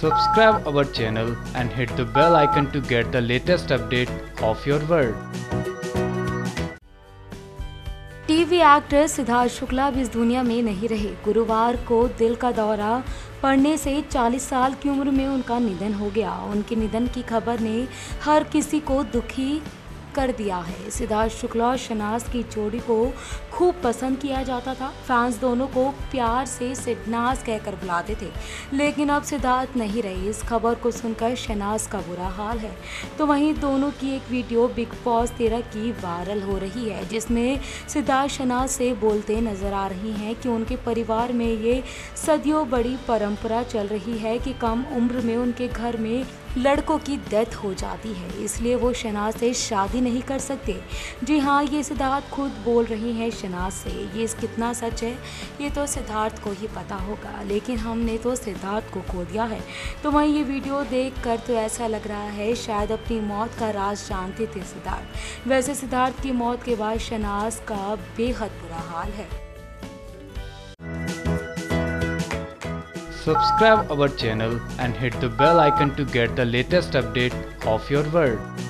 Subscribe our channel and hit the bell icon to get the latest update of your world. TV actor Siddharth Shukla अब इस दुनिया में नहीं रहे गुरुवार को दिल का दौरा पड़ने से 40 साल की उम्र में उनका निधन हो गया उनके निधन की खबर ने हर किसी को दुखी कर दिया है। सिद्धार्थ शुक्ला और शनाज की जोड़ी को खूब पसंद किया जाता था। फैंस दोनों को प्यार से सिडनाज कहकर बुलाते थे। लेकिन अब सिद्धार्थ नहीं रहे। इस खबर को सुनकर शनाज का बुरा हाल है। तो वहीं दोनों की एक वीडियो बिग बॉस तेरह की वायरल हो रही है, जिसमें सिद्धार्थ शनाज से बोलते नज़र आ रही हैं कि उनके परिवार में ये सदियों बड़ी परंपरा चल रही है कि कम उम्र में उनके घर में लड़कों की डेथ हो जाती है। इसलिए वो शनाज से शादी नहीं कर सकते। जी हाँ ये सिद्धार्थ खुद बोल रही हैं शनाज से। ये कितना सच है, ये तो सिद्धार्थ को ही पता होगा। लेकिन हमने तो सिद्धार्थ को खो दिया है। तो वहीं ये वीडियो देख कर तो ऐसा लग रहा है, शायद अपनी मौत का राज जानते थे सिद्धार्थ। वैसे सिद्धार्थ की मौत के बाद शनाज का बेहद बुरा हाल है। Subscribe our channel and hit the bell icon to get the latest update of your world.